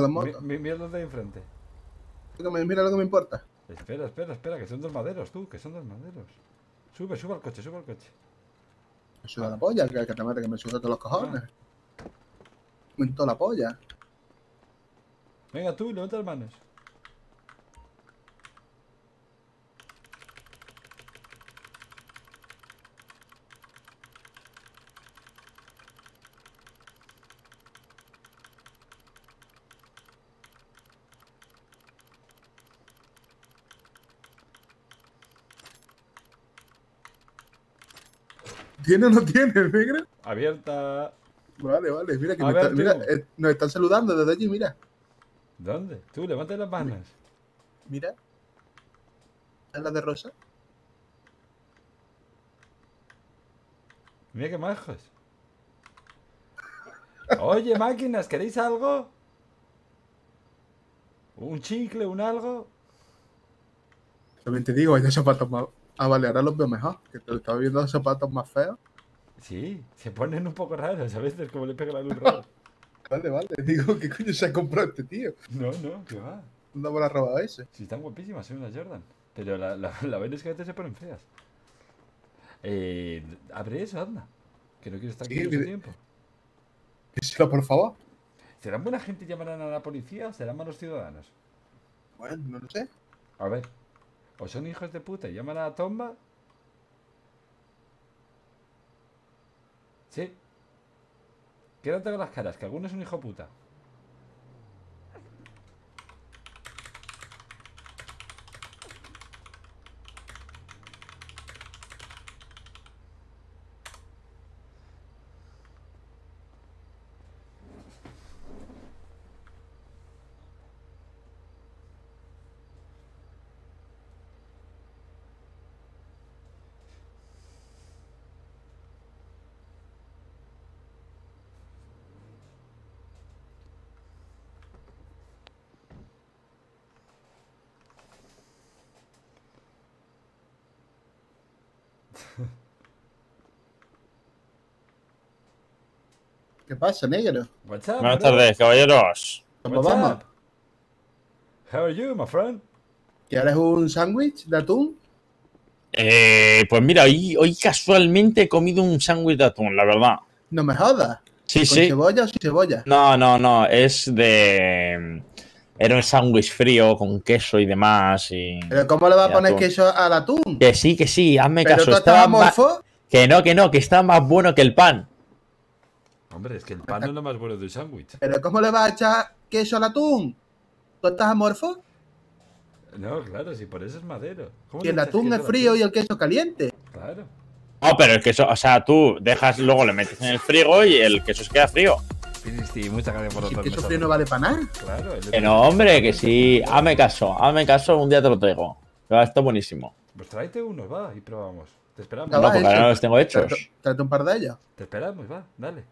la moto. mi- Mira los de enfrente. Mira lo que me- me importa. Espera, espera, espera, que son dos maderos, tú, que son dos maderos. Sube, sube al coche, sube al coche. Me suda la polla, que, que te mete, que me suda todos los cojones. Me toda la polla. Venga, tú, levanta las manos. ¿Tiene o no tiene, el negro? Abierta. Vale, vale. Mira, que A me ver, está- mira, tú. eh, nos están saludando desde allí, mira. ¿Dónde? Tú, levanta las manos. Mira. ¿Es la de Rosa? Mira qué majos. Oye, máquinas, ¿queréis algo? ¿Un chicle, un algo? También te digo, vaya zapatos más. Ah, vale, ahora los veo mejor. Que te estaba viendo los zapatos más feos. Sí, se ponen un poco raros a veces, como le pega la luz rara. Vale, vale. Digo, ¿qué coño se ha comprado este tío? No, no, que va. ¿Dónde me lo ha robado ese? Sí, están guapísimas, son unas Jordan. Pero la, la, la vaina es que a veces se ponen feas. Eh, abre eso, anda. Que no quiero estar aquí Sí, mucho tiempo. Díselo, por favor. ¿Serán buena gente y llamarán a la policía o serán malos ciudadanos? Bueno, no lo sé. A ver. O son hijos de puta llaman a la tomba. Sí. Quédate con las caras, que alguno es un hijo puta. ¿Qué pasa, negro? What's up, Buenas bro? tardes, caballeros. ¿Cómo vamos? How are you, my friend? ¿Quieres un sándwich de atún? Eh, pues mira, hoy, hoy casualmente he comido un sándwich de atún, la verdad. No me jodas. Sí, ¿Con sí. cebolla o sin cebolla? No, no, no, es de... Era un sándwich frío con queso y demás y... ¿Pero cómo le va a poner atún. queso al atún? Que sí, que sí, hazme ¿Pero caso. tú Estaba amorfo? Que no, que no, que está más bueno que el pan. Hombre, es que el pan no es lo más bueno del sándwich. ¿Pero cómo le va a echar queso al atún? ¿Tú estás amorfo? No, claro, si por eso es madero. ¿Cómo Si el atún es frío y el queso caliente. Claro. No, pero el queso, o sea, tú dejas, luego le metes en el frigo y el queso se queda frío. Sí, muchas gracias por Si el queso frío no vale para nada. Claro. Que no, hombre, que sí. Hazme caso, hazme caso, un día te lo traigo. Va, Está buenísimo. Pues tráete unos, va, y probamos. Te esperamos. No, va, porque ahora no los tengo hechos. Trate- un par de ellos. Te esperamos, va, dale.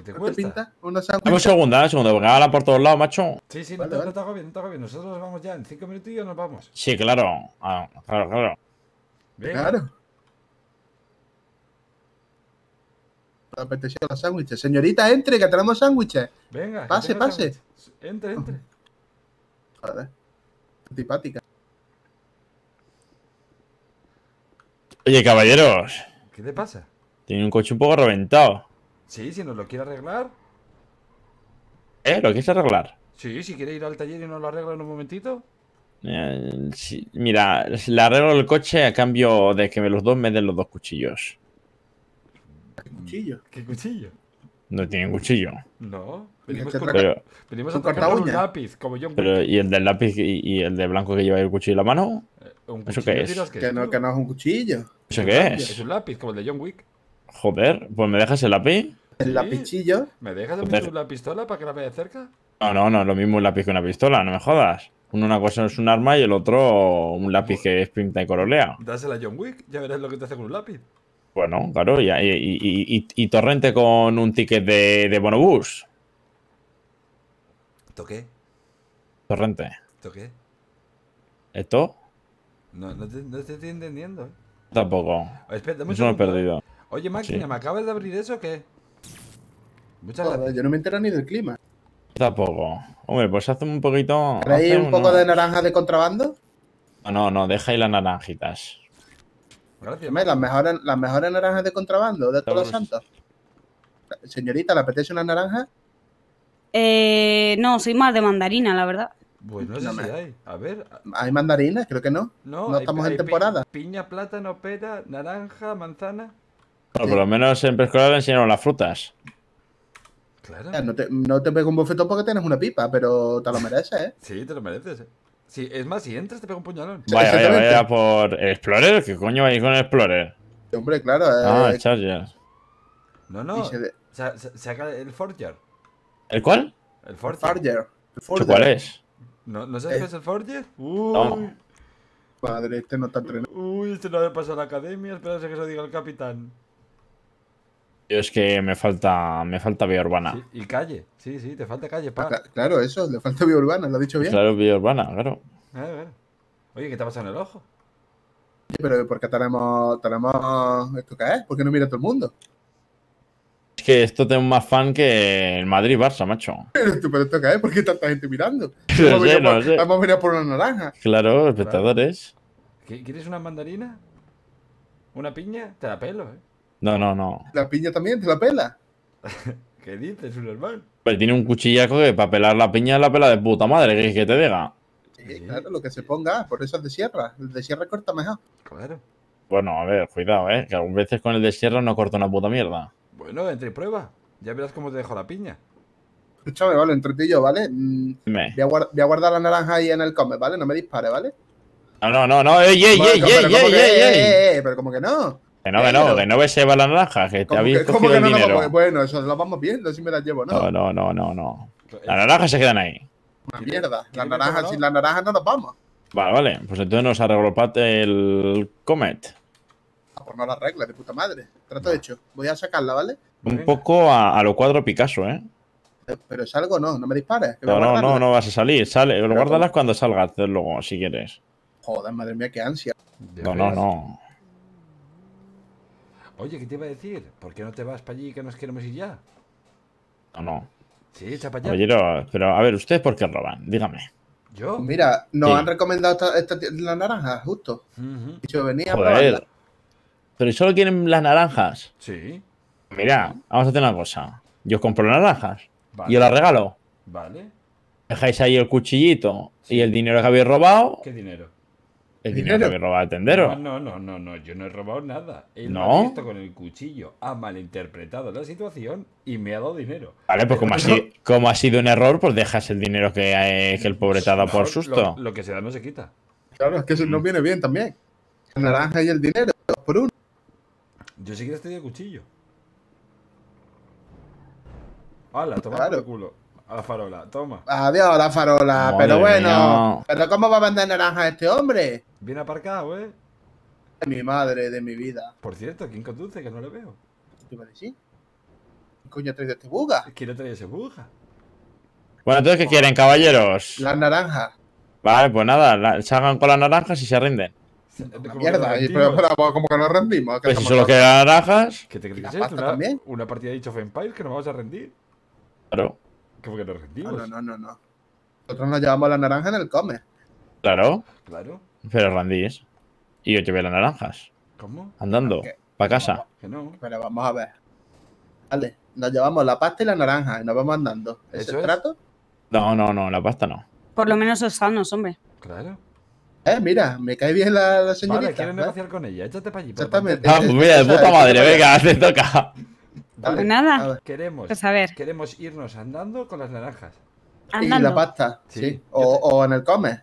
¿Qué te ¿No te cuesta? pinta? ¿Unos Dame un segundo, dame un segundo, porque habla por todos lados, macho. Sí, sí, Vale, no, te, vale. no te hago bien, no te hago bien. Nosotros nos vamos ya. En cinco minutillos nos vamos. Sí, claro. Ah, claro, claro. Venga. Claro. Me apetecía los sándwiches. Señorita, entre, que tenemos sándwiches. Venga. Pase, pase. sándwich. Entre, entre. Joder. Antipática. Oye, caballeros, ¿Qué te pasa? tiene un coche un poco reventado. Sí, si nos lo quiere arreglar. ¿Eh? ¿Lo quieres arreglar? Sí, si quiere ir al taller y nos lo arregla en un momentito. Eh, sí, mira, le arreglo el coche a cambio de que me los dos me den los dos cuchillos. Cuchillo. ¿Qué cuchillo? No tienen cuchillo. No. Venimos, que con, Pero, venimos a tocar con un lápiz, como John Wick. pero ¿y el del lápiz y, y el de blanco que lleva el cuchillo en la mano? Eh, ¿Un ¿eso qué es? dirás Que no, que no es un cuchillo. ¿Eso qué Es es? un lápiz, como el de John Wick. Joder, pues me dejas el lápiz. El lapichillo. ¿Me dejas Joder. tú la pistola para que la vea de cerca? No, no, no, es lo mismo un lápiz que una pistola, no me jodas. Uno una cosa es un arma y el otro un lápiz que es pinta y corolea. Dásela a John Wick, ya verás lo que te hace con un lápiz. Bueno, claro, y, y, y- y- y torrente con un ticket de, de bonobús. ¿Toqué? Torrente. ¿Toqué? ¿Esto? No, no, te, no te estoy entendiendo. ¿eh? Tampoco. Espera, Eso lo he ¿eh? perdido. Oye, máquina, Sí. ¿me acabas de abrir eso o qué? Muchas Joder, gracias. yo no me entero ni del clima. Tampoco. Hombre, pues hace un poquito. ¿Queréis hace un poco uno- de naranja de contrabando? No, no, deja ahí las naranjitas. Gracias. Dime, las mejores, las mejores naranjas de contrabando de todos los santos. Señorita, ¿le apetece una naranja? Eh, no, soy más de mandarina, la verdad. Pues no sé No si me- hay. A ver. ¿Hay mandarinas? Creo que no. No, No hay- estamos en pi- temporada. Piña, plátano, pera, naranja, manzana. Bueno, por lo menos en preescolar le enseñaron las frutas. Claro. No te, no te pego un bofetón porque tienes una pipa, pero te lo mereces, ¿eh? Sí, te lo mereces. eh. Sí, es más, si entras te pego un puñalón. Vaya, vaya, vaya por. ¿El Explorer? ¿Qué coño vais con el Explorer? Hombre, claro. eh, Ah, el Charger. No, no. se de- sa- sa- Saca el Forger. ¿El cuál? El Forger. Farger. El ¿Eso Forger. cuál es? ¿No, ¿no sabes Eh. qué es el Forger? Uy, No. Madre, este no está entrenado. uy, este no había pasado a la academia. Espérate que se lo diga el capitán. Yo es que me falta. Me falta vía urbana. Sí, y calle. Sí, sí, te falta calle, pa. Claro, eso, le falta vía urbana, lo ha dicho bien. Claro, vía urbana, claro. A ver. Oye, ¿qué te ha pasado en el ojo? Sí, Pero ¿por qué tenemos, tenemos esto qué es? ¿Por qué no mira todo el mundo? Es que esto tengo más fan que el Madrid-Barça, macho. Pero esto pero esto qué es? ¿Por qué hay tanta gente mirando? No sé, no por- sé. Hemos venido por una naranja. Claro, espectadores. ¿Qui- ¿Quieres una mandarina? ¿Una piña? Te la pelo, ¿eh? No, no, no. La piña también, te la pela. ¿Qué dices, un hermano? Pues tiene un cuchillaco que para pelar la piña es la pela de puta madre, que, que te diga. Sí, claro, lo que se ponga, por eso es de sierra. El de sierra corta mejor. Claro. Bueno, a ver, cuidado, eh. Que algunas veces con el de sierra no corta una puta mierda. Bueno, entre y prueba. Ya verás cómo te dejo la piña. Escúchame, vale, entre ti y yo, ¿vale? Mm, Dime. Voy a, guar- voy a guardar la naranja ahí en el come, ¿vale? No me dispare, ¿vale? No, no, no, no. ¡Ey, ey, ey, pero ey, ey, ey, ey! eh, eh, Pero como que no. Que no, que no, que no ves se va la naranja, que te ¿Cómo habéis cogido que el no nos dinero. vamos? Bueno, eso lo vamos viendo, si me las llevo, ¿no? No, no, no, no, no. Eh, Las naranjas se quedan ahí. Una mierda. Las ¿Quieres ver naranjas, no? sin las naranjas no nos vamos. Vale, vale. Pues entonces nos arregló el el Comet. Ah, pues no las reglas, de puta madre. Trato hecho. Voy a sacarla, ¿vale? Un Venga. poco a, a lo cuadro Picasso, ¿eh? Eh, Pero es algo, no, no me dispares. No, no, no, no vas a salir. Sale, Pero guárdalas cuando salgas luego, si quieres. Joder, madre mía, qué ansia. de No, no, no. Oye, ¿qué te iba a decir? ¿Por qué no te vas para allí que nos queremos ir ya? No, no. Sí, echa para allá. Caballero, pero a ver, ¿ustedes por qué roban? Dígame. ¿Yo? Mira, nos Sí. han recomendado esta, esta la naranja, justo. Ujú. Y yo venía a Joder. probarla. Pero solo quieren las naranjas. Sí. Mira, vamos a hacer una cosa. Yo os compro las naranjas Vale. y os las regalo. Vale. Dejáis ahí el cuchillito Sí. y el dinero que habéis robado. ¿Qué dinero? El ¿Dinero? dinero que habéis robado al tendero. No, no, no, no, no, yo no he robado nada. Él me ¿No? ha visto con el cuchillo, ha malinterpretado la situación y me ha dado dinero. Vale, pues como ha, sido, como ha sido un error, pues dejas el dinero que, eh, que el pobre te ha dado por No, susto. Lo, lo que se da no se quita. Claro, es que eso nos viene bien también. La naranja y el dinero, dos por uno. Yo sí que te doy el cuchillo. Hala, toma Claro. el culo. A la farola, toma. Adiós, la farola. Madre pero bueno, mía. ¿pero cómo va a vender naranja este hombre? Bien aparcado, ¿eh? De mi madre, de mi vida. Por cierto, ¿quién conduce? Que no le veo. ¿Qué a decir? ¿Qué coño traes de este buga? ¿Quién trae ese buja? Bueno, entonces, ¿qué quieren, caballeros? Las naranjas. Vale, pues nada, la- salgan con las naranjas y se rinden. Una mierda. y- Pero, pero, como que nos rendimos. que Pues si solo quedan naranjas, ¿Qué te crees que Una, también? una partida de Age of Empires que nos vamos a rendir. claro, ¿Cómo que nos No, rendimos? no, no, no, no. Nosotros nos llevamos la naranja en el come. claro, Claro. pero rendís. Y yo llevé las naranjas, ¿Cómo? andando, ¿Qué? para casa. Que no. Pero vamos a ver. Vale, nos llevamos la pasta y la naranja y nos vamos andando. ¿Es Eso el es. trato? No, no, no, la pasta no. Por lo menos os sanos, hombre. Claro. Eh, mira, me cae bien la, la señorita. Vale, ¿quieres ¿ves? negociar con ella? Échate para allí. Exactamente. Ah, pues mira, de puta es, madre, es. venga, te toca. Vale, Pues nada. a ver. Queremos, Pues a ver, queremos irnos andando con las naranjas. Y andando. la pasta, Sí, sí. yo O, te- o en el come.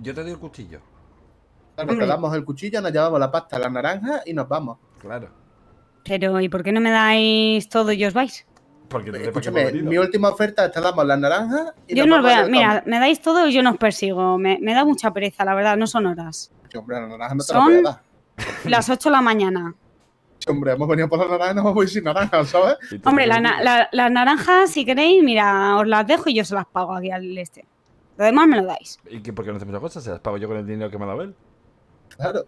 Yo te doy el cuchillo. Claro, te damos el cuchillo, nos llevamos la pasta, la naranja y nos vamos. Claro. Pero, ¿y por qué no me dais todo y os vais? Porque hemos Escúchame, mi última oferta es te damos la naranja y Yo nos no voy a... Mira, come. me dais todo y yo no os persigo. Me, me da mucha pereza, la verdad, no son horas. Sí, Hombre, la naranja no te la Son- voy a dar. Las 8 de la mañana. Hombre, hemos venido por la naranja vamos a ir sin naranja, ¿sabes? Hombre, te la la- las naranjas, si queréis, mira, os las dejo y yo se las pago aquí al este. Lo demás me lo dais. ¿Y qué, por qué no hacemos esa cosa? Se las pago yo con el dinero que me ha dado él. Claro.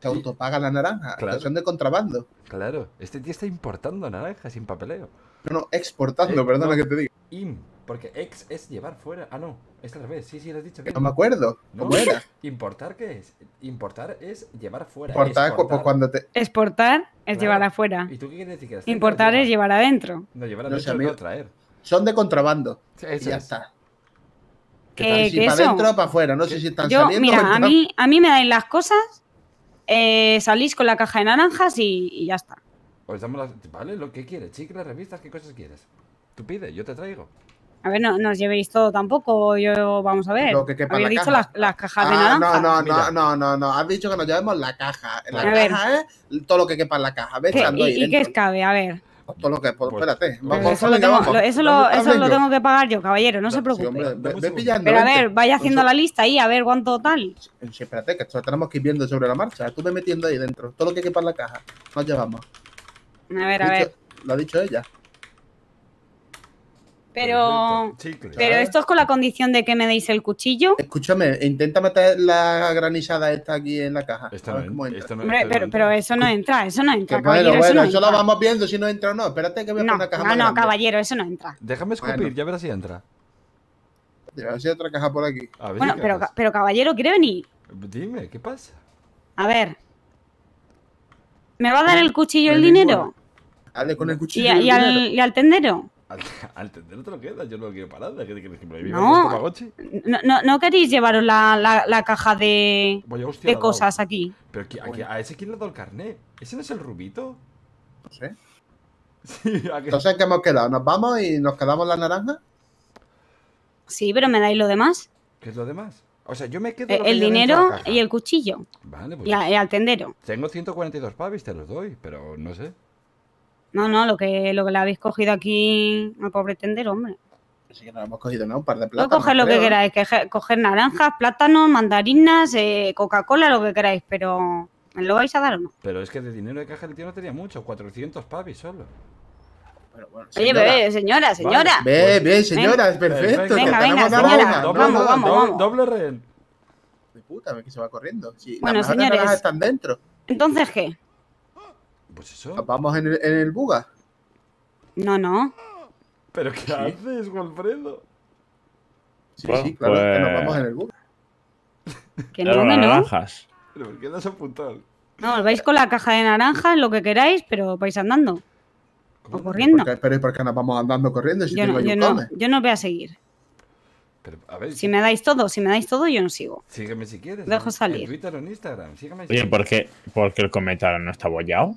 Se autopaga la naranja. Claro. Son de contrabando. Claro, este tío está importando naranjas sin papeleo. No, no, exportando, Eh, perdona no. que te diga. Im, porque ex es llevar fuera. Ah, no, es al revés. Sí, sí, lo has dicho. Que bien. no me acuerdo. No. ¿Cómo era? ¿Importar qué es? Importar es llevar fuera. Exportar, cu- pues cuando te. Exportar es Claro. llevar afuera. ¿Y tú qué quieres decir? ¿Que las Importar es llevar adentro. No, llevar No adentro sé, es no traer. Son de contrabando. Sí, Y Eso ya es. está. ¿Qué Que- tal? Si que para eso- adentro o para afuera. No sé si están Yo, saliendo. mira, a mí, a mí me dais las cosas, eh, salís con la caja de naranjas y, y ya está. Os damos las... Vale, lo que quieres. Chicles, revistas, ¿qué cosas quieres? Tú pide, yo te traigo. A ver, no, no os llevéis todo tampoco. Yo, vamos a ver. Lo que quepa en Habéis la dicho caja. las, las cajas de Ah, naranja. no, no, no, no, no, no. Has dicho que nos llevemos la caja. La A ver. caja es todo lo que quepa en la caja. Ves, ¿Qué- ¿Y, y qué os dentro. cabe? A ver. Todo lo que. Pues, Pues- espérate. pues Vamos, eso lo, tengo, vamos. lo- eso lo, eso tengo que pagar yo, caballero, no se Sí, preocupe. hombre, Dame ve, pillando. Pero a ver, vaya Un haciendo la lista ahí, a ver cuánto tal. Sí, espérate, que esto lo tenemos que ir viendo sobre la marcha. Tú me metiendo ahí dentro. Todo lo que quepa en la caja. Nos llevamos. A ver, a Dicho- ver. Lo ha dicho ella. Pero. Pero esto es con la condición de que me deis el cuchillo. Escúchame, intenta meter la granizada esta aquí en la caja. Esto a ver no, cómo en- entra. esto no, Hombre, esto no pero, entra. pero eso no entra, eso no entra, bueno, caballero. bueno, eso no eso lo vamos viendo si no entra o no. Espérate que voy a No, poner una caja no, más no, grande. caballero, eso no entra. Déjame escupir, Bueno. ya verás si entra. A ver si hay otra caja por aquí. A ver Bueno, si pero, pero caballero, ¿quiere venir? Dime, ¿qué pasa? A ver. ¿Me va a dar el cuchillo No el hay dinero? Dale con el ¿Y, cuchillo. y el dinero. al, y al tendero? Al, al tender te lo queda, yo no lo quiero parar. ¿Qué quieres que me No. ¿No, no, no queréis llevaros la, la- la caja de, Voy a hostia, de dado. cosas aquí? Pero que- a, que- a ese quién le ha dado el carnet. ¿Ese no es el rubito? No sé. Sí, ¿a que- Entonces, ¿qué hemos quedado? ¿Nos vamos y nos quedamos la naranja? Sí, pero me dais lo demás. ¿Qué es lo demás? O sea, yo me quedo Eh, El de dinero y el cuchillo. Vale, pues y al tendero. tengo 142 pavis, te los doy, pero no sé. No, no, lo que, lo que le habéis cogido aquí al pobre tendero, hombre. Así que no hemos cogido, ¿no? Un par de Puedo plátanos. coger lo que queráis, que coger naranjas, plátanos, mandarinas, eh, Coca-Cola, lo que queráis, pero ¿me lo vais a dar o no? Pero es que de dinero de caja el tío no tenía mucho, 400 pavis solo. Pero bueno, Oye, señora. bebé, señora, señora. Ve, ve, señora, es perfecto. Venga, venga, señora. doble, Vamos, doble, vamos, doble, vamos. doble rehén. De puta, que se va corriendo. Si Bueno, las señores. están dentro. Entonces, ¿qué? Pues eso. Vamos en el, en el buga. No, no. ¿Pero qué haces, Walfredo? Sí, Bueno, sí, claro, que nos pues- vamos en el buga. Que no, no. naranjas. Pero ¿por qué no has apuntado? No, os vais con la caja de naranjas, lo que queráis, pero vais andando ¿Cómo o corriendo. ¿Por qué, pero ¿y por qué nos vamos andando corriendo si Yo no, yo no, yo no voy a seguir. Pero, a ver, Si me dais todo, si me dais todo, yo no sigo. sígueme si quieres. Dejo salir. En Twitter o en Instagram, sígueme si Oye. ¿por qué, ¿por qué el comentario no está bollado?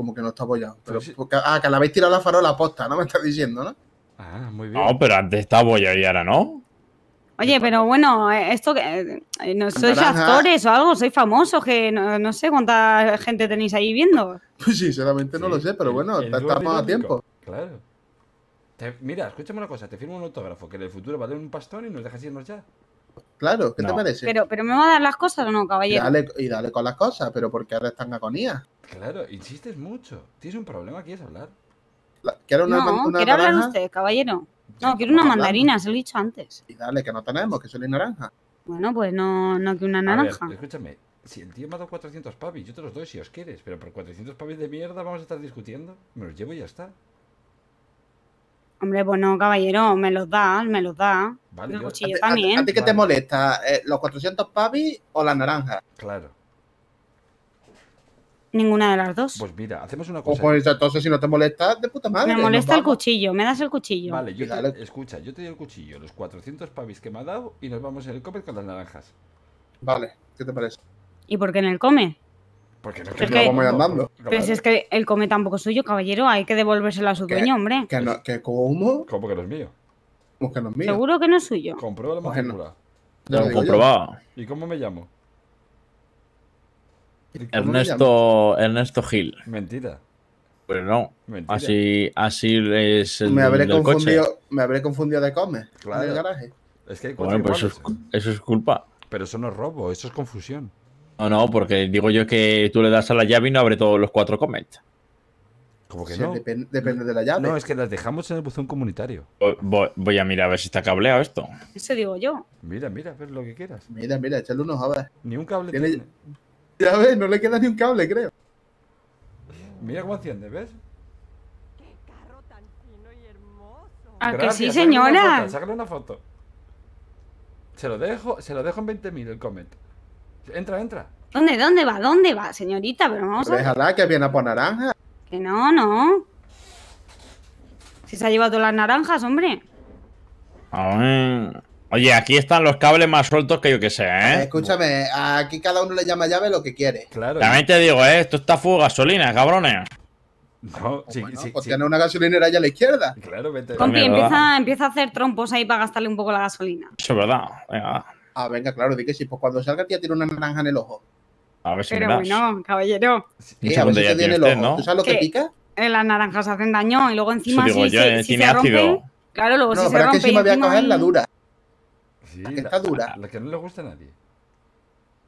Como que no está apoyado. Pero, Pero sí. porque- ah, que le habéis tirado la farola posta, ¿no? Me estás diciendo, ¿no? Ah, muy bien. No, pero antes estaba bollado y ahora no. Oye, pero bueno, eh, esto que eh, no sois Naranja. actores o algo, sois famosos, que no, no sé cuánta gente tenéis ahí viendo. Pues sinceramente no Sí, lo sé, pero bueno, estamos a tiempo. Claro. Te- mira, escúchame una cosa, te firmo un autógrafo que en el futuro va a dar un pastón y nos dejas irnos ya. Claro, ¿qué te No. parece? Pero, pero me va a dar las cosas o no, y, caballero. dale, y dale con las cosas, pero porque ahora está en agonía. Claro, insistes mucho. ¿Tienes un problema? ¿Quieres hablar? La- ¿Quieres una, No, una quiere hablar naranja? usted, caballero. No, quiero una mandarina, se lo he dicho antes. Y dale, que no tenemos, que soy naranja. Bueno, pues no, no que una A naranja. ver, escúchame. Si el tío me ha dado 400 pavis, yo te los doy si os quieres. Pero por 400 pavis de mierda vamos a estar discutiendo. Me los llevo y ya está. Hombre, pues no, caballero, me los da, me los da. Vale, el yo- ¿A cuchillo también. a ti qué te molesta? eh, ¿Los 400 pavis o la naranja? Claro. Ninguna de las dos. Pues mira, hacemos una O cosa. pues entonces si no te molesta, de puta madre. me molesta el cuchillo, me das el cuchillo. Vale, yo te, escucha, yo te doy el cuchillo, los 400 pavis que me ha dado y nos vamos en el comer con las naranjas. Vale, ¿qué te parece? ¿Y por qué en el come? Porque no Es que- vamos andando. Pero si es que el come tampoco es suyo, caballero, hay que devolvérselo a su ¿Qué? dueño, hombre. ¿Que, no, que cómo? ¿Cómo que no es mío? ¿Cómo que no es mío? Seguro que no es suyo. Comprueba la matrícula. Ya Lo lo comprobado. ¿Y cómo me llamo? Ernesto, Ernesto Gil. Mentira. Pues no. Mentira. Así, así es el Me habré, del coche. confundido, me habré confundido de come Claro. en el garaje. Es que hay Bueno, pues eso iguales. es, eso es culpa. Pero eso no es robo, eso es confusión. No, no, porque digo yo que tú le das a la llave y no abre todos los cuatro comments. ¿Cómo que Sí, no? depen- depende de la llave. No, es que las dejamos en el buzón comunitario. Voy, a mirar a ver si está cableado esto. Eso digo yo. Mira, mira, ver lo que quieras. Mira, mira, échale unos a ver. Ni un cable Tiene- tiene. Ya ves, no le queda ni un cable, creo. Mira cómo enciende, ¿ves? ¡Qué carro tan fino y hermoso! ¿A que Gracias, sí, sácale una señora? foto, sácale una foto. Se lo dejo, se lo dejo en 20.000 el comet. Entra, entra. ¿Dónde, dónde va? ¿Dónde va, señorita? Pero vamos a ver. Déjala que viene a por naranja. Que no, no. Si se ha llevado todas las naranjas, hombre. A ver. Oye, aquí están los cables más sueltos que yo que sé, ¿eh? Escúchame, aquí cada uno le llama llave lo que quiere. Claro. También te digo, ¿eh? Esto está full gasolina, cabrones. No, sí, Bueno, sí, pues sí. tiene una gasolinera allá a la izquierda. Claro, vete. Compi, empieza a hacer trompos ahí para gastarle un poco la gasolina. Eso es verdad. Venga, Ah, venga, claro, di que sí. Pues cuando salga, tía tiene una naranja en el ojo. a ver si Pero me das. bueno, caballero, Sí, Mucha a ver si tiene el ojo. usted, ¿no? ¿Tú sabes lo que ¿Qué? pica? eh, las naranjas hacen daño y luego encima Eso digo si, yo, se- eh, si se rompe... ácido. Claro, luego No, si se pero es que rompe y encima voy a coger la dura. Sí, que está dura. La que no le gusta a nadie.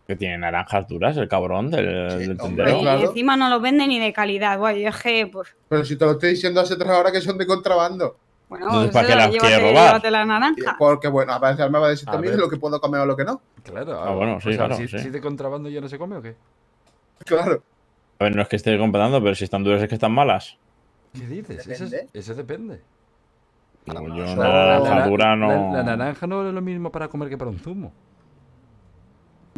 Que tiene naranjas duras el cabrón del, Sí, del hombre, tendero. Y claro. encima no los venden ni de calidad. Guay, es que, pues, Pero si te lo estoy diciendo hace tres horas que son de contrabando. Bueno, Entonces, pues ¿para qué las quiere robar? llévate la naranja. Porque, bueno, a veces me va a decir A también ver. lo que puedo comer o lo que no. Claro. Ah, bueno, sí, claro, Si, sí. si de contrabando ya no se come o qué? Claro. A ver, no es que esté comprando, pero si están duras es que están malas. ¿Qué dices? Depende. eso depende. No, yo la- naranja la- dura no. La, naranja no es lo mismo para comer que para un zumo.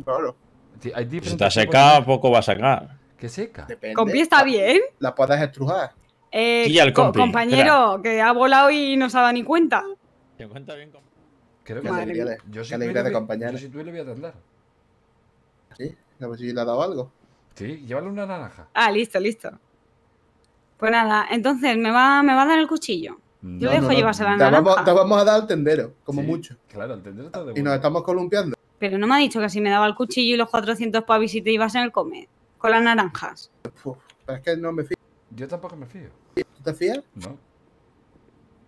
Claro. Sí, Hay Si está seca, de- poco va a sacar. ¿Qué seca? Depende. Compi está bien. La puedes estrujar. Eh, Pilla el co- compañero, que ha volado y no se ha dado ni cuenta. ¿Te cuenta bien? compa? Creo que alegría de, yo si alegría de compañero. Yo si tú le voy a atender. Sí, a ver si le ha dado algo. Sí, llévale una naranja. Ah, listo, listo. Pues nada, entonces, ¿me va, me va a dar el cuchillo? Yo le dejo llevarse la te vamos, naranja. te vamos a dar al tendero, como Sí, mucho. Claro, el tendero está de Y nos bueno. estamos columpiando. Pero no me ha dicho que si me daba el cuchillo y los 400 pavis y te ibas en el comer. Con las naranjas. Uf, pero es que no me fío. Yo tampoco me fío. ¿Tú te fías? No.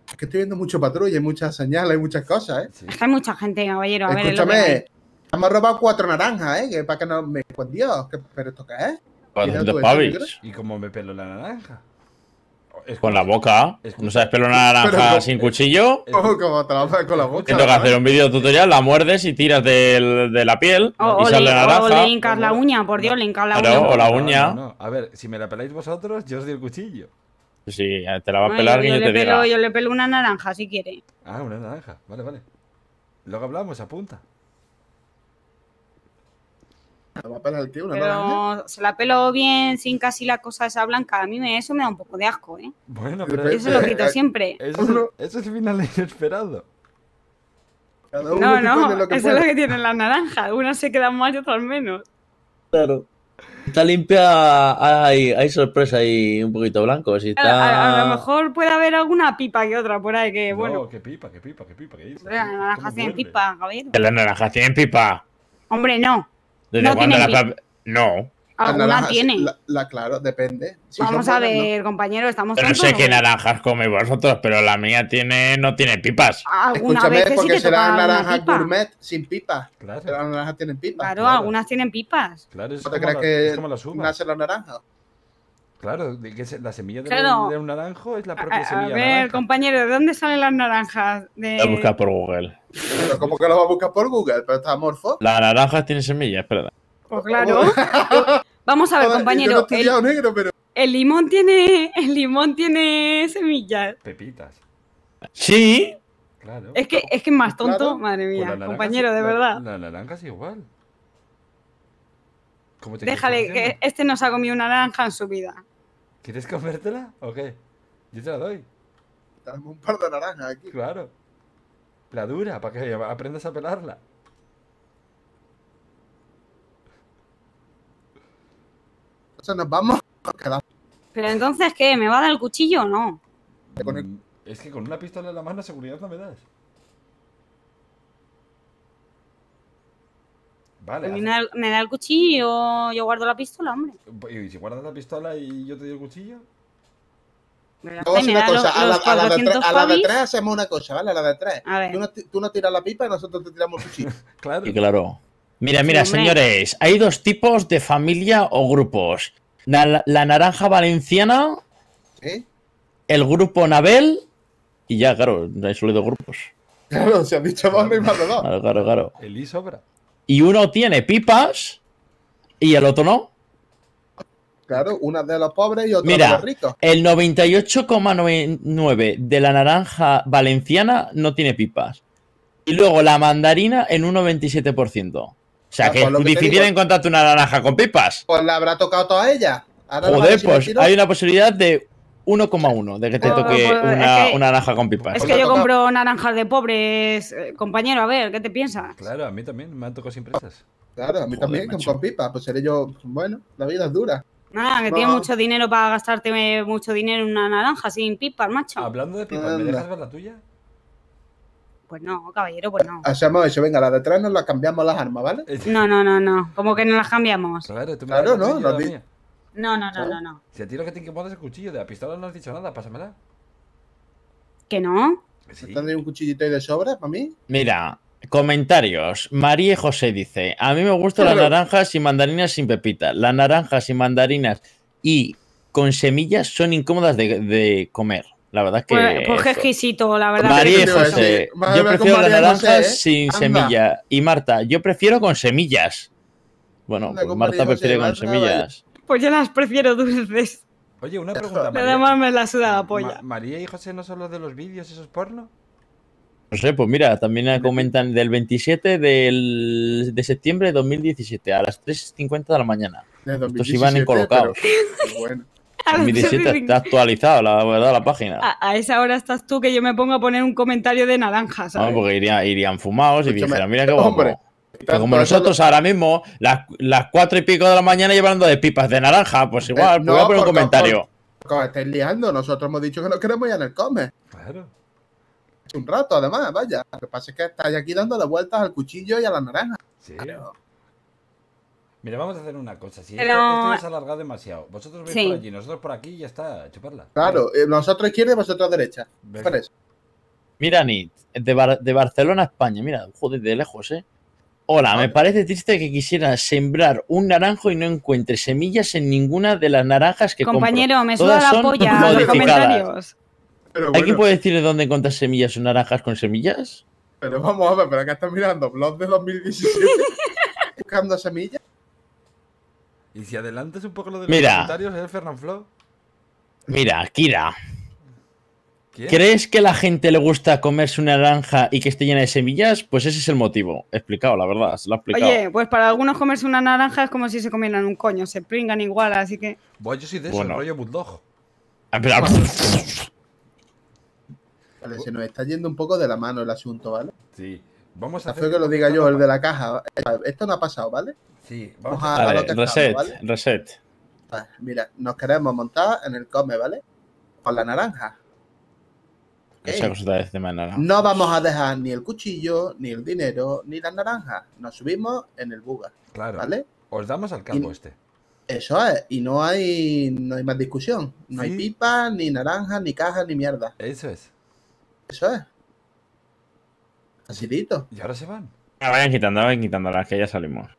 Es que estoy viendo mucho patrulla, y muchas señales y muchas cosas, ¿eh? Sí. Es que hay mucha gente, caballero. A ver, hay. Escúchame, hemos robado cuatro naranjas, ¿eh? Que para que no me... Pues Dios, ¿qué- ¿pero esto qué es? 400 tú, pavis. ¿eso ¿Y cómo me pelo la naranja? Es Con la boca. Escucha. ¿No sabes pelar una naranja Pero- sin cuchillo? ¿Cómo, cómo te la vas a hacer con la boca? Tengo que hacer un vídeo tutorial, la muerdes y tiras del- de la piel O, y o sale le, o naranja. le hincas la Como- uña, por Dios, le hincas la Claro, uña. o la uña. no, no. A ver, si me la peláis vosotros, yo os doy el cuchillo. Sí, te la va a Bueno, pelar yo le te pelo, diga. yo le pelo una naranja si quiere. Ah, una naranja. Vale, vale. Luego hablamos, apunta. ¿Me va a pelar el qué? ¿Una naranja? Pero se la pelo bien, sin casi la cosa esa blanca. A mí me, eso me da un poco de asco, ¿eh? Bueno, Pero pero Eso lo eh, quito eh, siempre. eso es, el, eso es el final inesperado. Cada uno No, no, lo que eso es lo que tienen las naranjas. Unas se quedan más y otras menos. Claro. Está limpia, hay, hay sorpresa ahí un poquito blanco. Si A, está... a- a lo mejor puede haber alguna pipa que otra por ahí que, bueno. No, qué pipa, qué pipa, qué pipa, qué dices. hombre, las naranjas ¿Cómo tienen pipa. Que las naranjas tienen pipa. Hombre, no. ¿Desde No cuándo No. Las Alguna naranjas, tiene. La, la- claro, depende. Si Vamos a buenas, ¿no? ver, compañero, estamos Pero no sé qué naranjas coméis vosotros, pero la mía tiene no tiene pipas. Algunas Escúchame, veces sí porque que toca serán naranjas pipa. gourmet sin pipa. Claro, Pero las naranjas tienen pipa. Claro, Claro. algunas tienen pipas. claro, es ¿No te crees la, que es como las uvas. La? Claro, de que se- la semilla de, Claro. de un naranjo es la A, propia a semilla ver, naranja. compañero, ¿de dónde salen las naranjas? De... Voy a buscar por Google. Pero como que lo va a buscar por Google, pero está morfo. La naranja tiene semillas, espera. Pues claro. Vamos a ver, compañero. Yo no he el, estudiado negro, pero. el limón tiene. El limón tiene semillas. Pepitas, Sí, claro. Es que es que es más tonto, Claro. madre Pues mía, la naranja compañero, de la- verdad. La naranja es igual. ¿Cómo te Déjale, que este no se ha comido una naranja en su vida. ¿Quieres comértela o qué? Yo te la doy, Tenemos un par de naranjas aquí. claro. La dura, para que aprendas a pelarla. Entonces nos vamos. Pero entonces, ¿qué? ¿Me va a dar el cuchillo o no? Mm, Es que con una pistola en la mano seguridad no me das. Vale. A mí hace- me da, el- me da el cuchillo y yo, yo guardo la pistola, hombre. ¿Y si guardas la pistola y yo te doy el cuchillo? A hacer me una da los- cosa. A la, los a la de tres, 400 a la de tres hacemos una cosa, ¿vale? A la de tres. Tú no, ti- tú no tiras la pipa y nosotros te tiramos el cuchillo. Claro. Y claro. Mira, mira, señores, hay dos tipos de familia o grupos. La, la naranja valenciana, ¿Sí? el grupo Nabel y ya, claro, hay solo dos grupos. Claro, si has dicho dos, no hay más de dos. Claro, claro, claro. El I sobra. Y uno tiene pipas ¿Y el otro no? Claro, una de los pobres y otra Mira. de los ricos. El 98,99 de la naranja valenciana no tiene pipas. Y luego la mandarina en un 97%. O sea Ah, que pues es que difícil digo- encontrarte una naranja con pipas. Pues le habrá tocado toda ella. Ahora Joder, pues hay una posibilidad de 1,1 de que te Pues- toque pues, es una, que- una naranja con pipas. Es Pues que yo compro naranjas de pobres, eh, compañero, a ver, ¿qué te piensas? Claro, a mí también me han tocado siempre esas. Claro, a mí Joder, también, con, macho. con pipa. Pues seré yo. Bueno, la vida es dura. Nada, que No. tienes mucho dinero para gastarte mucho dinero en una naranja sin pipas, macho. Hablando de pipas, ¿me dejas ver la tuya? Pues no, caballero, pues no. Hacemos eso, venga, la de atrás nos la cambiamos las armas, ¿vale? No, no, no, no. Como que no las cambiamos. Claro, tú me Claro, das el no. No, no, no, no, no. Si a ti lo que te incomoda es el cuchillo, de la pistola no has dicho nada, pásamela. Que no. Sí. ¿Tendréis un cuchillito ahí de sobra para mí? Mira, comentarios. María José dice: A mí me gustan las naranjas y mandarinas sin pepitas. Las naranjas y mandarinas y con semillas son incómodas de, de comer. La verdad es que. Pues, pues exquisito, la verdad. María ¿Qué te iba a José, yo prefiero las José, naranjas ¿eh? sin Anda. semilla. Y Marta, yo prefiero con semillas. Bueno, pues Marta prefiere con semillas. Pues yo las prefiero dulces. Oye, una pregunta, Nada más me la suda la polla. Ma- ¿María y José no son los de los vídeos esos porno? No sé, pues mira, también comentan del 27 del- de septiembre de 2017 a las 3.50 de la mañana. De Estos iban 2017, encolocados. pero- Bueno, A las 2017 tres y está actualizado, la verdad, la página. A, a esa hora estás tú que yo me pongo a poner un comentario de naranja, No, porque iría- irían fumados y dijeran, mira qué guapo. hombre, Tanto como nosotros ahora mismo, las, las cuatro y pico de la mañana llevando de pipas de naranja, pues igual, Eh, pues voy a no, poner un por- comentario. como estáis liando, nosotros hemos dicho que no queremos ir en el come. Claro. Un rato, además, vaya. Lo que pasa es que estáis aquí dándole vueltas al cuchillo y a la naranja. Sí. Claro. Mira, vamos a hacer una cosa. Si Pero- esto, alargado demasiado, vosotros veis Sí. por allí, nosotros por aquí y ya está, chuparla. Claro, eh, nosotros izquierda y vosotros derecha. Por. Mira, Nit, de, Bar- de Barcelona a España, mira, joder, de lejos, ¿eh? Hola, me parece triste que quisiera sembrar un naranjo y no encuentre semillas en ninguna de las naranjas que Compañero, me Todas suda la son polla los comentarios. Pero compro. ¿Alguien bueno, puede decirle dónde encontrar semillas o naranjas con semillas? pero vamos a ver, pero acá estás mirando blog de 2017 buscando semillas. Y si adelantas un poco lo de los Mira. comentarios, ¿eh, Fernanfloo? Mira, Kira, ¿Quién? ¿crees que a la gente le gusta comerse una naranja y que esté llena de semillas? Pues ese es el motivo. Explicado, la verdad, se lo ha explicado. Oye, pues para algunos comerse una naranja es como si se comieran un coño, se pringan igual, así que... Buah, yo soy de eso, Bueno. rollo bulldog. Ah, pero- Vale, se nos está yendo un poco de la mano el asunto, ¿vale? Sí. Vamos a hacer... feo que lo diga yo, el de la caja. Esto no ha pasado, ¿vale? Sí, Vamos vamos a- a... a lo Vale, estamos, reset, ¿vale? reset. Vale, mira, nos queremos montar en el come, ¿vale? Con la naranja. Esa de naranja. No vamos a dejar ni el cuchillo, ni el dinero, ni las naranjas. Nos subimos en el buga, Claro. ¿vale? Os damos al calvo Y- este. Eso es, y no hay, no hay más discusión. No hay pipa, ni naranja, ni caja, ni mierda. Eso es. Eso es. Facilito. Y ahora se van. Ah, vayan quitando, vayan quitando las que ya salimos.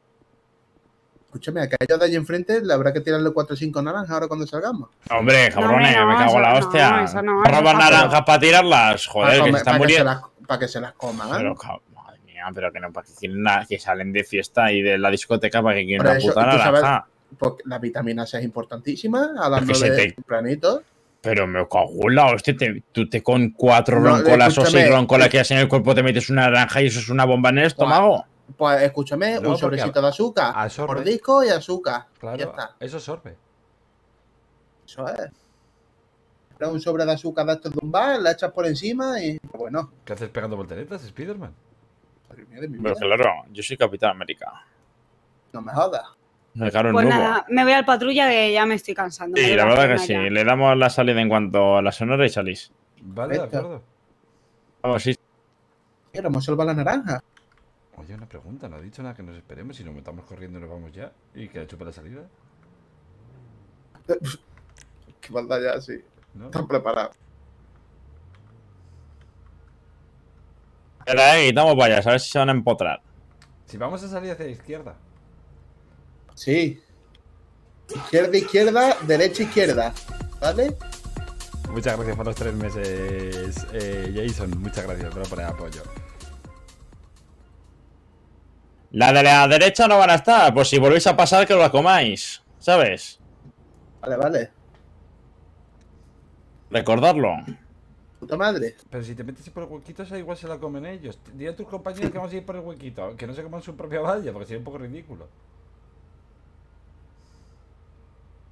Escúchame, a aquellos de allí enfrente le habrá que tirarle 4 o 5 naranjas ahora cuando salgamos. Hombre, cabrones, no, me cago en la hostia. eso no, ¿Roban naranjas para tirarlas? Joder, que se están para, que se muriendo. las, para que se las coman. ¿eh? Pero, madre mía, pero que no, para que, quieren na- que salen de fiesta y de la discoteca para que quieren una puta naranja. Porque la vitamina C es importantísima a las Es que se 9 te- tempranito. Pero me cago en la hostia, te- tú te con cuatro No, roncolas o seis roncolas que has en el cuerpo te metes una naranja y eso es una bomba en el estómago. Pues escúchame, No, un sobrecito de azúcar. absorbe. Por disco y azúcar. Claro. Ya está. Eso sorbe. Eso es. Un sobre de azúcar de estos de un bar, la echas por encima y. Bueno, ¿Qué haces pegando volteretas, Spiderman? madre mía de mi Pero claro, yo soy Capitán América. no me jodas. Me Pues nuevo. nada, me voy al patrulla que ya me estoy cansando. Sí, la verdad que sí. ya. Le damos la salida en cuanto a la sonora y salís. Vale, de acuerdo. Vamos, sí. Mira, hemos salvado la naranja. Oye, una pregunta, no ha dicho nada que nos esperemos y nos metamos corriendo y nos vamos ya. ¿Y que le chupe la salida? Qué maldad ya, sí. ¿No? Están preparados. Espera, eh, quitamos vallas, a ver si se van a empotrar. Si vamos a salir hacia la izquierda. Sí. Izquierda, izquierda, derecha, izquierda. ¿Vale? Muchas gracias por los tres meses, eh, Jason. Muchas gracias por poner apoyo. La de la derecha no van a estar, por si volvéis a pasar que os la comáis. ¿Sabes? Vale, vale. Recordadlo. Puta madre. Pero si te metes por el huequito, esa igual se la comen ellos. Dile a tus compañeros que vamos a ir por el huequito, que no se coman su propia valla, porque sería un poco ridículo.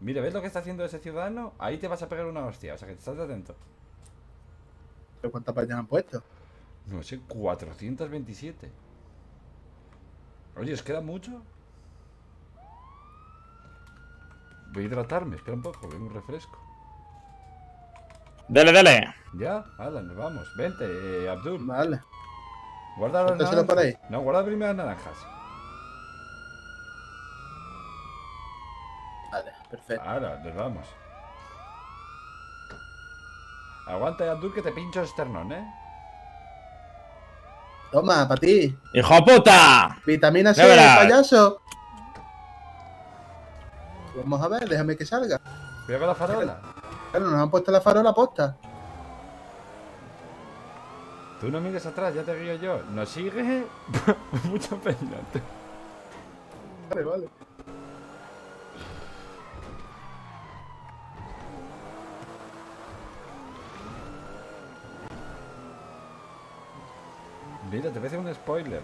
Mira, ¿ves lo que está haciendo ese ciudadano? Ahí te vas a pegar una hostia, o sea que estás atento. ¿Pero ¿Cuántas vallas han puesto? No sé, 427. Oye, ¿os queda mucho? Voy a hidratarme, espera un poco, vengo un refresco. Dele, dele. ¿Ya? Hala, nos vamos. Vente, eh, Abdul. Vale. Guarda las naranjas. por ahí. No, guarda primero las naranjas. Vale, perfecto. Ahora, nos vamos. Aguanta, Abdul, que te pincho el esternón, ¿eh? Toma, para ti. ¡Hijo de puta! Vitamina C, payaso. Vamos a ver, déjame que salga. Cuidado con la farola. Claro, nos han puesto la farola posta. Tú no mires atrás, ya te guío yo. ¿Nos sigue? Mucha pena. Vale, vale. Mira, te voy a hacer un spoiler.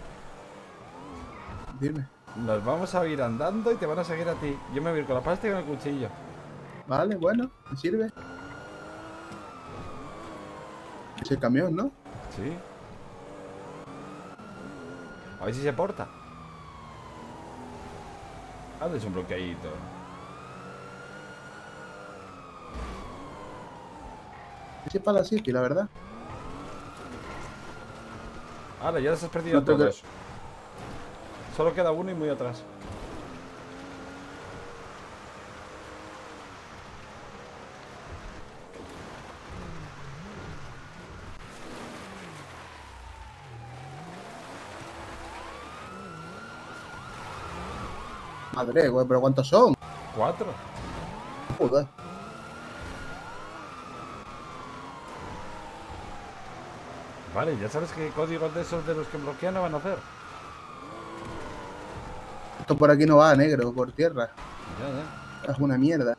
Dime. Nos vamos a ir andando y te van a seguir a ti. Yo me voy a ir con la pasta y con el cuchillo. Vale, bueno, me sirve. Es el camión, ¿no? Sí. A ver si se porta. Hazles un bloqueadito. Ese es para la City, la verdad. Ahora, ya les has perdido No todos. Solo queda uno y muy atrás. Madre, güey, pero ¿cuántos son? Cuatro. Joder. Vale, ya sabes qué códigos de esos de los que bloquean no van a hacer. Esto por aquí no va, negro, por tierra. Ya, ya. Es una mierda.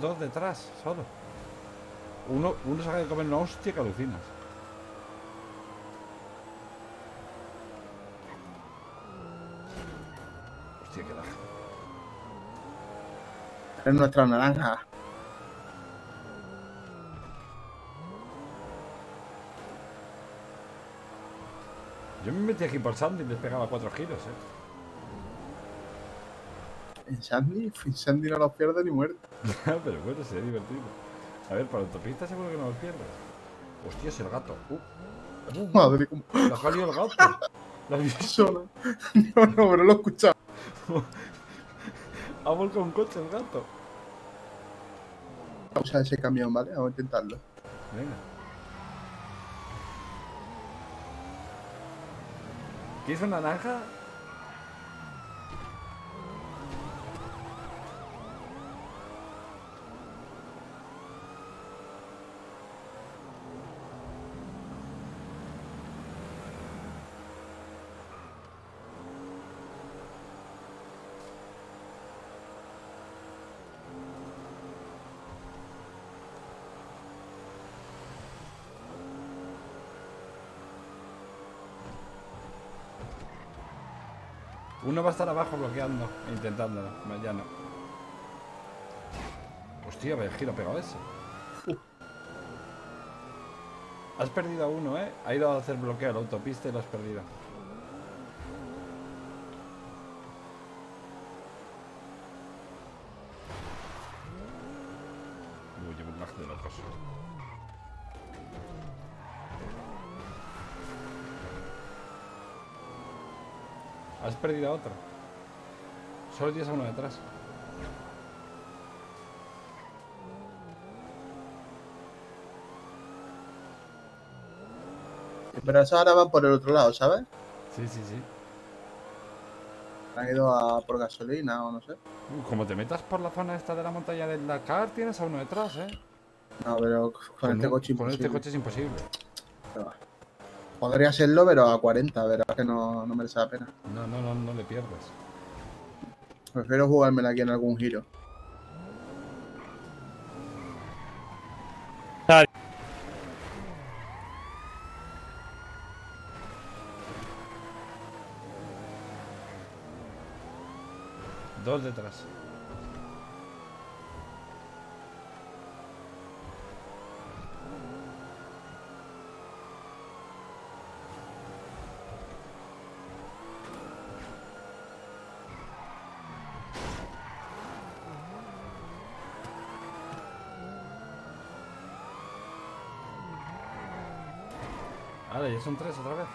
Dos detrás, solo. Uno, uno se de comer una hostia que alucinas. Hostia, que laja. Es nuestra naranja. Yo me metí aquí por Sandy y les pegaba cuatro giros, eh. En Sandy, en Sandy no los pierde ni muerto. Pero bueno, sería divertido. A ver, para la autopista seguro que no los pierdes. Hostia, es el gato. Uh, Madre, cómo la ha salido el gato. ¿La visto? suena. No, no, pero lo he escuchado. Ha volcado un coche el gato. Vamos a usar ese camión, ¿vale? Vamos a intentarlo. Venga. ¿Quieres una naranja? Uno va a estar abajo bloqueando, e intentándolo. Ya no. Hostia, vaya giro pegado ese. Has perdido a uno, ¿eh? Ha ido a hacer bloqueo a la autopista y lo has perdido. Uy, llevo un lag de locos. Has perdido a otro. Solo tienes a uno detrás. Pero eso ahora van por el otro lado, ¿sabes? Sí, sí, sí. Han ido a por gasolina o no sé. Como te metas por la zona esta de la montaña del Dakar, tienes a uno detrás, ¿eh? No, pero con este un- coche con imposible. este coche es imposible. Podría serlo, pero a 40, verás que no, no merece la pena. No, no, no, no le pierdes. Prefiero jugármela aquí en algún giro. Dos detrás. Vale, ya son tres otra vez.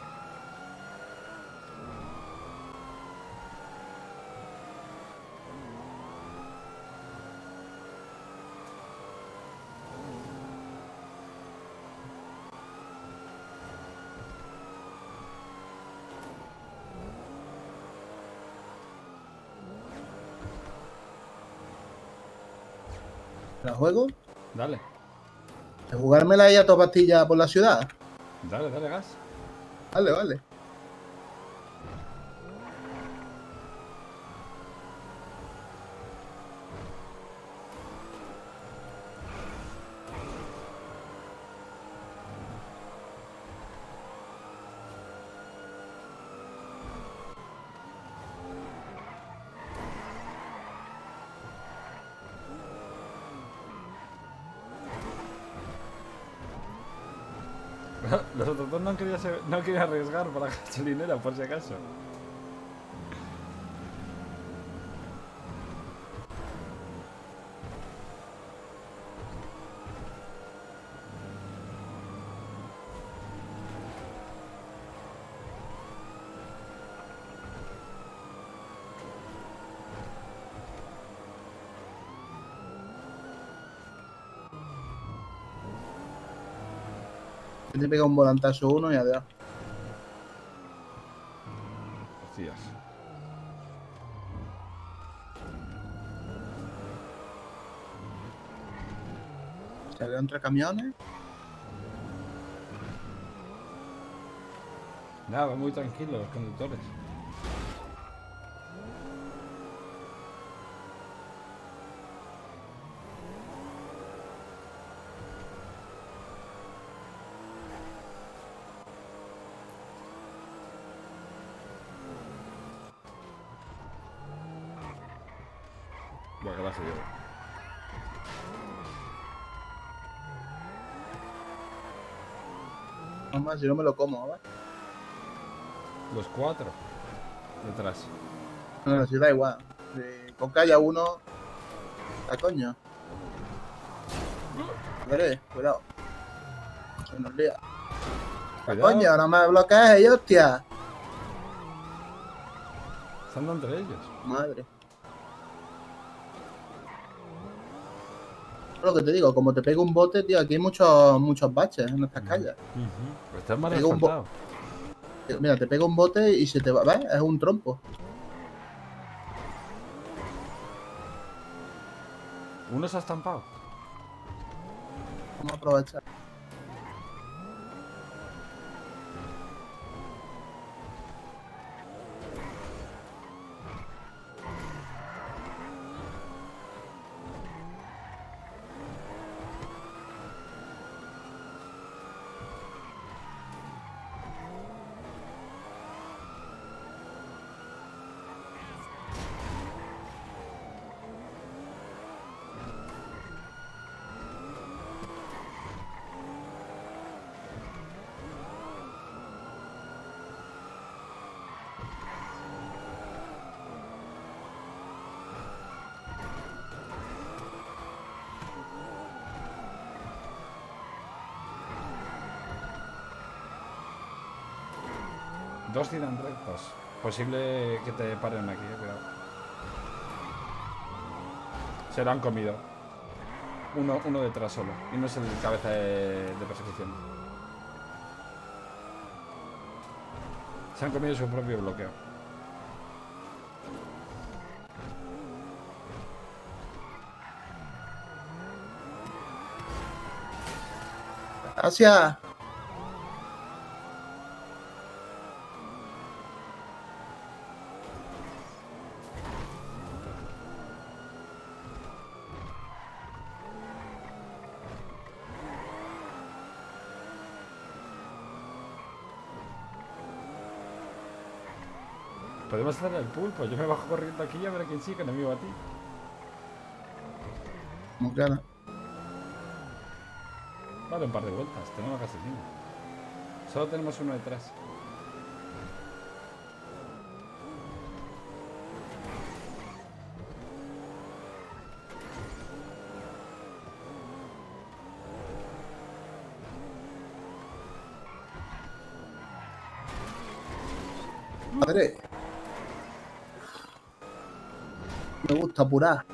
¿La juego? Dale, ¿De jugármela ahí a toda pastilla por la ciudad? Dale, dale gas. Vale, vale. Los otros dos no han querido, se- no han querido arriesgar por la gasolinera, por si acaso. Te pega un volantazo uno y adiós. Entre camiones. Nada, muy tranquilos los conductores. Bueno, que la se lleva. Mamá, si no me lo como, ¿vale? Los cuatro. Detrás. No, la ciudad igual. Eh, con que haya uno. ¿A coño? Veré, cuidado. Se nos lía. ¿A Cuidado. coño? No me bloquees, y hostia. Están entre ellos. Madre. Lo que te digo, como te pego un bote, tío, aquí hay muchos, muchos baches en estas calles. Mal Pega un bo- asfaltado. Mira, te pega un bote y se te va. ¿Ves? Es un trompo. Uno se ha estampado. Vamos a aprovechar. Dos tiran rectos. Posible que te paren aquí, eh, cuidado. Se lo han comido. Uno, uno detrás solo. Y no es el cabeza de, de persecución. Se han comido su propio bloqueo. Gracias. Hacer el pulpo. Yo me bajo corriendo aquí y a ver quién sigue, enemigo a ti. Como quiera. Vale, un par de vueltas. Tenemos gasolina. Solo tenemos uno detrás. Madre. Me gusta apurar.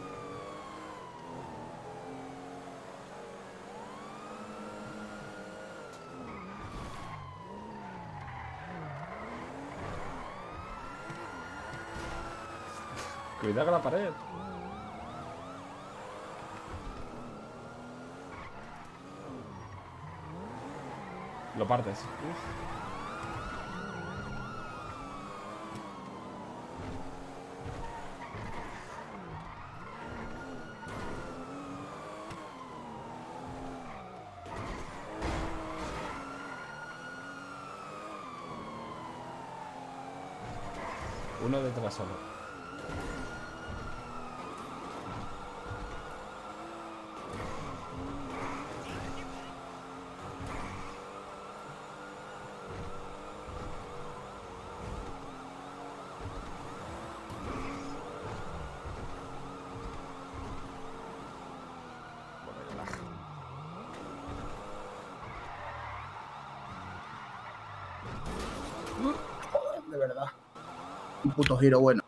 Cuidado con la pared. Lo partes. Uf. Uno detrás solo. Joder, de verdad. Un puto giro bueno.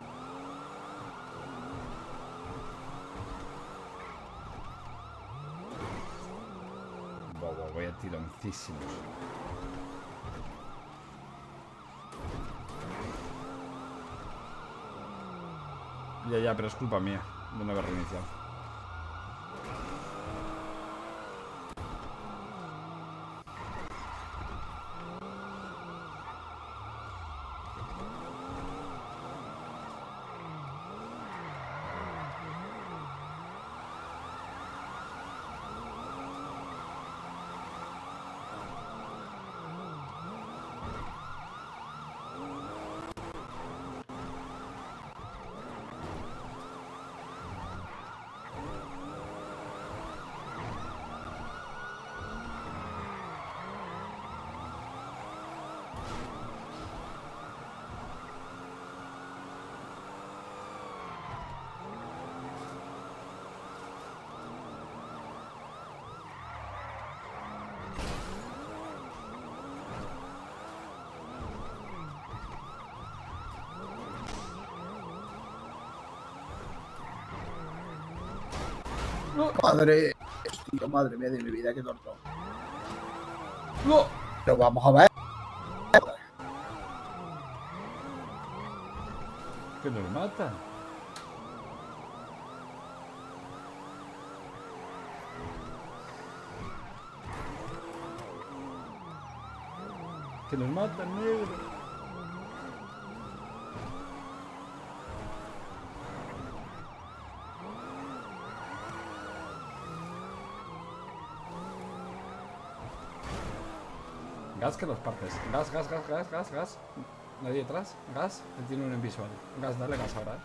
Bobo, voy a tironcísimos. Ya, ya, pero es culpa mía de no haber reiniciado. Madre. Tío, madre mía de mi vida, qué torto. No. Pero vamos a ver. Que nos mata. Que nos mata, negro. Gas que los partes. Gas, gas, gas, gas, gas, gas. Nadie detrás. Gas. Él tiene en visual. Gas, dale gas ahora. eh.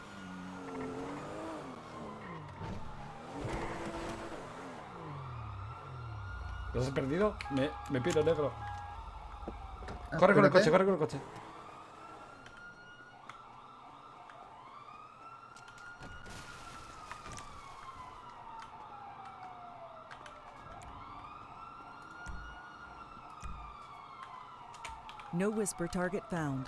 ¿Los has perdido? Me, me piro negro. Corre con el coche, corre con el coche. whisper target found.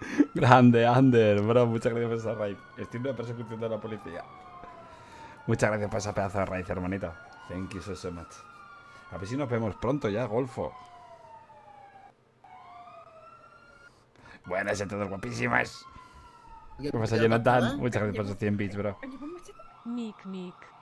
Grande, Ander, bro. Muchas gracias por esa raid. Estoy en una persecución de la policía. Muchas gracias por esa pedazo de raid, hermanita. Thank you so, so much. A ver si nos vemos pronto ya, Golfo. Buenas a todos, guapísimas. ¿Cómo estás, Jonathan? Muchas gracias por esos 100 bits, bro. Mic, mic.